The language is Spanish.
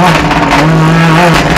¡Ah!